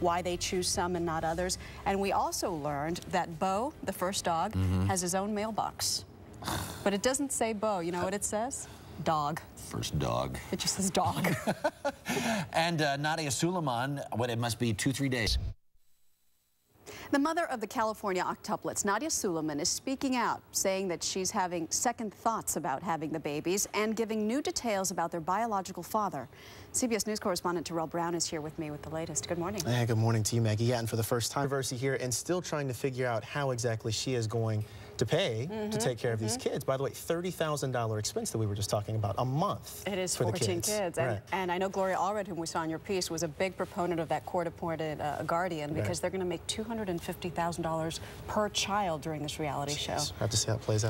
why they choose some and not others. And we also learned that Bo, the first dog, mm -hmm. has his own mailbox. But it doesn't say Bo. You know what it says? Dog. First dog. It just says dog. and uh, Nadya Suleman, what it must be two, three days. The mother of the California octuplets, Nadya Suleman, is speaking out, saying that she's having second thoughts about having the babies and giving new details about their biological father. CBS News correspondent Terrell Brown is here with me with the latest. Good morning. Hey, good morning to you, Maggie. Yeah, and for the first time, controversy here and still trying to figure out how exactly she is going to pay mm -hmm, to take care of mm -hmm. these mm-hmm. kids. By the way, $30,000 expense that we were just talking about a month. It is for 14 kids. kids. And, right. and, I know Gloria Allred, whom we saw in your piece, was a big proponent of that court-appointed uh, guardian because right. they're going to make $250,000 per child during this reality Jeez. show. I have to see how it plays